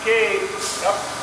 Okay, yep.